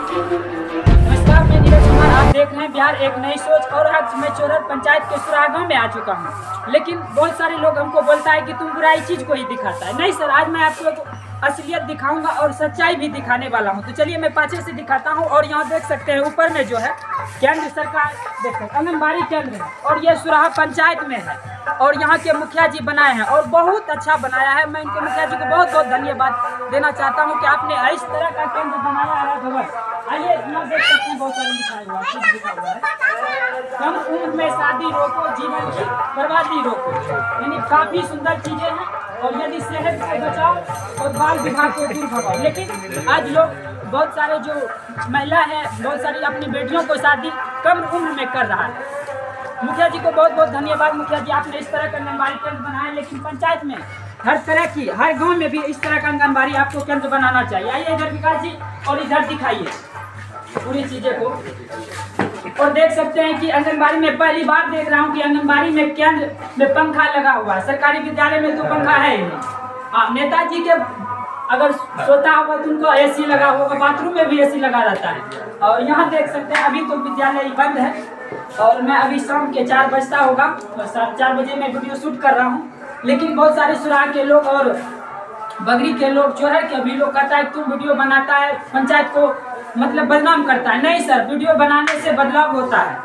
नमस्कार, मैं नीरज कुमार, आप देख रहे हैं बिहार एक नई सोच और आज मैं चोरर पंचायत के सुराह गाँव में आ चुका हूँ। लेकिन बहुत सारे लोग हमको बोलता है कि तुम बुराई चीज़ को ही दिखाता है। नहीं सर, आज मैं आपको असलियत दिखाऊँगा और सच्चाई भी दिखाने वाला हूँ। तो चलिए मैं पाछे से दिखाता हूँ और यहाँ देख सकते हैं, ऊपर में जो है, केंद्र सरकार, देख, आंगनबाड़ी केंद्र है और ये सुराहा पंचायत में है और यहाँ के मुखिया जी बनाए हैं और बहुत अच्छा बनाया है। मैं इनके मुखिया जी को बहुत बहुत धन्यवाद देना चाहता हूँ कि आपने इस तरह का केंद्र बनाया है आइए देख सकते हैं, बहुत सारे हुआ है। कम उम्र में शादी रोको, जीवन की बर्बादी रोको। यानी काफ़ी सुंदर चीज़ें हैं। और यदि सेहत से बचाओ और बाल विवाह को दूर भगाओ। लेकिन आज लोग बहुत सारे जो महिला है, बहुत सारी अपनी बेटियों को शादी कम उम्र में कर रहा है। मुखिया जी को बहुत बहुत धन्यवाद। मुखिया जी, आपने इस तरह का आंगनबाड़ी केंद्र बनाया लेकिन पंचायत में हर तरह की, हर गाँव में भी इस तरह का आंगनबाड़ी आपको केंद्र बनाना चाहिए। आइए इधर विकास जी और इधर दिखाइए। पूरी चीज़ें को। और देख सकते हैं कि आंगनबाड़ी में पहली बार देख रहा हूँ कि आंगनबाड़ी में केंद्र में पंखा लगा हुआ है। सरकारी विद्यालय में तो पंखा है ही हाँ नेताजी के अगर सोता होगा तो उनको एसी लगा होगा, बाथरूम में भी एसी लगा रहता है। और यहाँ देख सकते हैं, अभी तो विद्यालय बंद है। और मैं अभी शाम के चार बजता होगा, और सात चार बजे मैं वीडियो शूट कर रहा हूँ। लेकिन बहुत सारे सुराग के लोग और बगरी के लोग चोरर के भी लोग कहता है तुम वीडियो बनाता है पंचायत को मतलब बदनाम करता है. नहीं सर वीडियो बनाने से बदलाव होता है।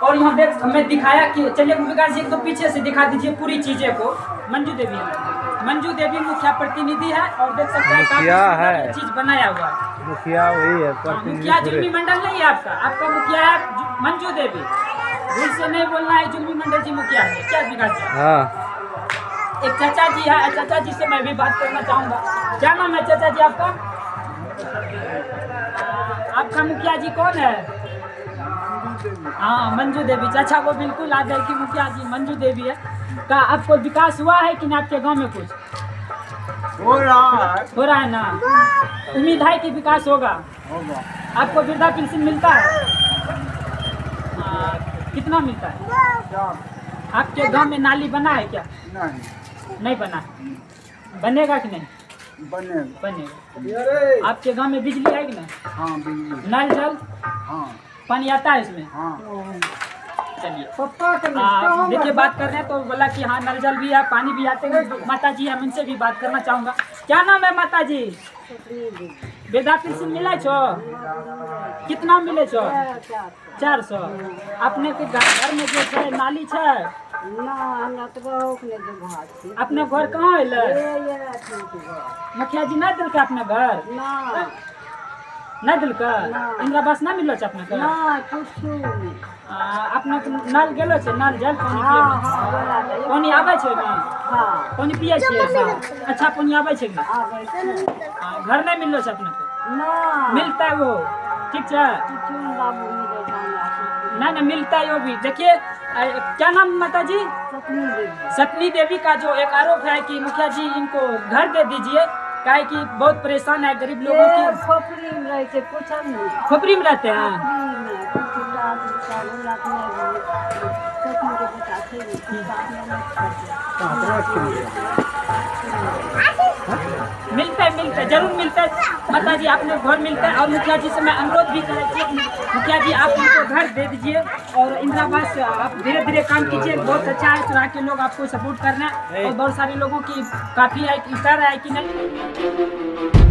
और यहाँ देख हमें दिखाया कि चलिए विकास जी को पीछे से दिखा दीजिए पूरी चीज़ें को। मंजू देवी मंजू देवी मुखिया प्रतिनिधि है और देख सकते हैं मुखिया है। चीज़ बनाया हुआ है। मुखिया वही है हाँ, मुखिया जुलमी मंडल नहीं है आपका। आपका मुखिया है मंजू देवी। भूल से नहीं बोलना है जुलमी मंडल जी मुखिया है। क्या विकास जी हाँ। एक चाचा जी है चाचा जी से मैं भी बात करना चाहूँगा। क्या नाम है चाचा जी आपका? आपका मुखिया जी कौन है? हाँ मंजू देवी। चाचा वो बिल्कुल आ गए कि मुखिया जी मंजू देवी है। का आपको विकास हुआ है कि ना आपके गाँव में कुछ? हो रहा है। हो रहा है ना? उम्मीद है कि विकास होगा। होगा। आपको वृद्धा पेंशन मिलता है? हाँ, कितना मिलता है? आपके गाँव में नाली बना है क्या? नहीं। नहीं बना। बनेगा कि नहीं? बने बनेगा। आपके गाँव में बिजली है कि नहीं? हाँ बिजली। नल जल? हाँ। पानी आता है इसमें? हाँ। चलिए। देखिए बात कर रहे हैं तो बोला कि हाँ नल जल भी है पानी भी आते हैं। माता जी हम इनसे भी बात करना चाहूँगा। क्या नाम है माता जी वृद्धा पेंशन मिले छो? कितना मिले छो? चार सौ। अपने के घर घर में जो है नाली है अपने घर कहाँ अल मुखिया जी नहीं दिलके अपने घर? नहीं दिलके इंदिरा आवास नहीं मिलो छै अपने घर? आ, अपने के नल गेलो छै नल जल पानी आबै छै ने पानी पिए छियै अच्छा पानी आबै छै ने घर नहीं मिललो छै अपने के मिलता है वो? ठीक छै? नहीं ना मिलता है वो भी। देखिए क्या नाम माता जी सपनी देवी। का जो एक आरोप है कि मुखिया जी इनको घर दे दीजिए। काहे कि बहुत परेशान है गरीब लोगों की। खोपड़ी में रहते हैं। मिलता है मिलता है, ज़रूर मिलता है। माता जी, आपने घर मिलता है और मुखिया जी से मैं अनुरोध भी करे छी मुखिया जी, आप उनको घर दे दीजिए और इंदिरा आवास, आप धीरे धीरे काम कीजिए। बहुत अच्छा है चुरा के लोग आपको सपोर्ट करना है और बहुत सारे लोगों की काफ़ी है कि रहा है कि नहीं।